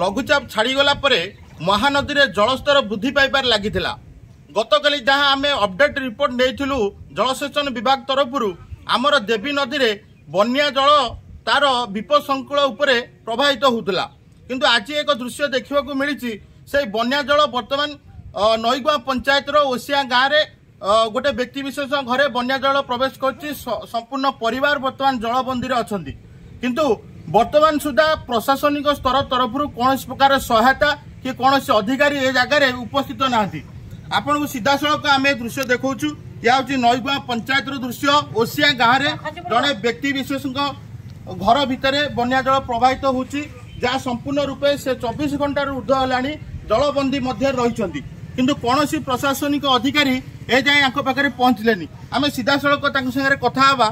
ଲଘୁଚାପ ଛାଡ଼ିଗଲା ପରେ ମହାନଦୀରେ ଜଳସ୍ତର ବୃଦ୍ଧି ପାଇବାରେ ଲାଗିଥିଲା। ଗତକାଲି ଯାହା ଆମେ ଅପଡେଟ୍ ରିପୋର୍ଟ ନେଇଥିଲୁ ଜଳସେଚନ ବିଭାଗ ତରଫରୁ ଆମର ଦେବୀ ନଦୀରେ ବନ୍ୟା ଜଳ ତାର ବିପଦସଙ୍କୁଳ ଉପରେ ପ୍ରବାହିତ ହେଉଥିଲା। କିନ୍ତୁ ଆଜି ଏକ ଦୃଶ୍ୟ ଦେଖିବାକୁ ମିଳିଛି ସେହି ବନ୍ୟା ଜଳ ବର୍ତ୍ତମାନ ନଈଗୁଆ ପଞ୍ଚାୟତର ଓସିଆ ଗାଁରେ ଗୋଟେ ବ୍ୟକ୍ତିବିଶେଷ ଘରେ ବନ୍ୟା ଜଳ ପ୍ରବେଶ କରିଛି ସମ୍ପୂର୍ଣ୍ଣ ପରିବାର ବର୍ତ୍ତମାନ ଜଳବନ୍ଦୀରେ ଅଛନ୍ତି। କିନ୍ତୁ ବର୍ତ୍ତମାନ ସୁଦ୍ଧା ପ୍ରଶାସନିକ ସ୍ତର ତରଫରୁ କୌଣସି ପ୍ରକାର ସହାୟତା କି କୌଣସି ଅଧିକାରୀ ଏ ଜାଗାରେ ଉପସ୍ଥିତ ନାହାନ୍ତି। ଆପଣଙ୍କୁ ସିଧାସଳଖ ଆମେ ଦୃଶ୍ୟ ଦେଖାଉଛୁ। ଏହା ହେଉଛି ନଈଗୁଆ ପଞ୍ଚାୟତର ଦୃଶ୍ୟ। ଓସିଆ ଗାଁରେ ଜଣେ ବ୍ୟକ୍ତିବିଶେଷଙ୍କ ଘର ଭିତରେ ବନ୍ୟା ଜଳ ପ୍ରବାହିତ ହେଉଛି। ଯାହା ସମ୍ପୂର୍ଣ୍ଣ ରୂପେ ସେ ଚବିଶ ଘଣ୍ଟାରୁ ଉର୍ଦ୍ଧ୍ୱ ହେଲାଣି ଜଳବନ୍ଦୀ ମଧ୍ୟରେ ରହିଛନ୍ତି। କିନ୍ତୁ କୌଣସି ପ୍ରଶାସନିକ ଅଧିକାରୀ ଏ ଯାଏଁ ୟାଙ୍କ ପାଖରେ ପହଞ୍ଚିଲେନି। ଆମେ ସିଧାସଳଖ ତାଙ୍କ ସାଙ୍ଗରେ କଥା ହେବା।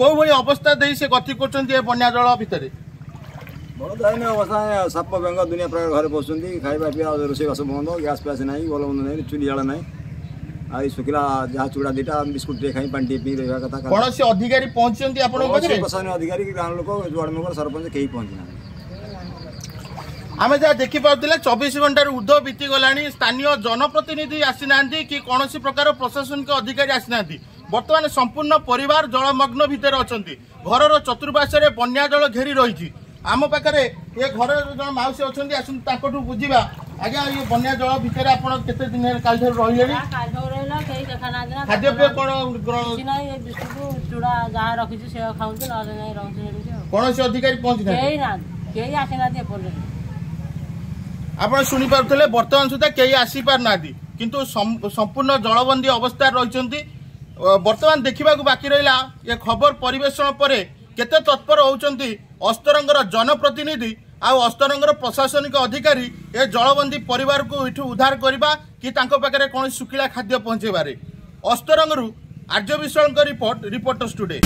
କୋଉଭଳି ଅବସ୍ଥା ଦେଇ ସେ ଗତି କରୁଛନ୍ତି ଏ ବନ୍ୟା ଜଳ ଭିତରେ। ବଡ଼ ଦୟନୀୟ ଅବସ୍ଥା ସାପ ବେଙ୍ଗ ଦୁନିଆ ପ୍ରକାର ଘରେ ବସୁଛନ୍ତି ଖାଇବା ପିଇବା ରୋଷେଇବାସ ବନ୍ଦ ଗ୍ୟାସ୍ ଫ୍ୟାସ୍ ନାହିଁ ଭଲ ମନ୍ଦ ନାହିଁ ଚୁଲି ଜାଳ ନାହିଁ। ଆଉ ଏଇ ଶୁଖିଲା ଯାହା ଚୁଡ଼ା ଦିଟା ବିସ୍କୁଟ୍ ଟିକେ ଖାଇ ପାଣି ଟିକେ ପିଇ ରହିବା କଥା କୌଣସି ଅଧିକାରୀ ପହଞ୍ଚିଛନ୍ତି ଆପଣଙ୍କ ପାଖରେ? ପ୍ରଶାସନିକ ଅଧିକାରୀ କି ଗାଁ ଲୋକ ୱାର୍ଡ଼ ମେମ୍ବର ସରପଞ୍ଚ କେହି ପହଞ୍ଚି ନାହାନ୍ତି ଆମେ ଯାହା ଦେଖିପାରୁଥିଲେ ଚବିଶ ଘଣ୍ଟାରୁ ଉର୍ଦ୍ଧ୍ୱ ବିତିଗଲାଣି। ସ୍ଥାନୀୟ ଜନପ୍ରତିନିଧି ଆସିନାହାନ୍ତି କି କୌଣସି ପ୍ରକାର ପ୍ରଶାସନିକ ଅଧିକାରୀ ଆସିନାହାନ୍ତି। বর্তমানে সম্পূর্ণ পরিবার জলমগ্ন ভিতরে অনেক ঘর চতুর্পাশে বন্যা জল ঘেরি রয়েছে আম পাখে এ ঘরের জন মাউসী অনেক আসুন তাঁকু বুঝবা আজ্ঞা এই বন্যা জল ভিতরে আপনার কত দিন কাল ঠার রহলে খাদ্য পেয় কোণ কোণী অধিকারী পৌঁছি না কেই আসি না আপনার শুনিপারুলে বর্তমান সুদ্ধা কে আসি পার না কিন্তু সম্পূর্ণ জলবন্দী অবস্থায় রয়েছেন ବର୍ତ୍ତମାନ ଦେଖିବାକୁ ବାକି ରହିଲା ଏ ଖବର ପରିବେଷଣ ପରେ କେତେ ତତ୍ପର ହେଉଛନ୍ତି ଅସ୍ତରଙ୍ଗର ଜନପ୍ରତିନିଧି ଆଉ ଅସ୍ତରଙ୍ଗର ପ୍ରଶାସନିକ ଅଧିକାରୀ ଏ ଜଳବନ୍ଦୀ ପରିବାରକୁ ଏଠୁ ଉଦ୍ଧାର କରିବା କି ତାଙ୍କ ପାଖରେ କୌଣସି ଶୁଖିଲା ଖାଦ୍ୟ ପହଞ୍ଚାଇବାରେ। ଅସ୍ତରଙ୍ଗରୁ ଆର୍ଯ୍ୟ ବିଶ୍ୱାଳଙ୍କ ରିପୋର୍ଟ ରିପୋର୍ଟର୍ସ ଟୁଡେ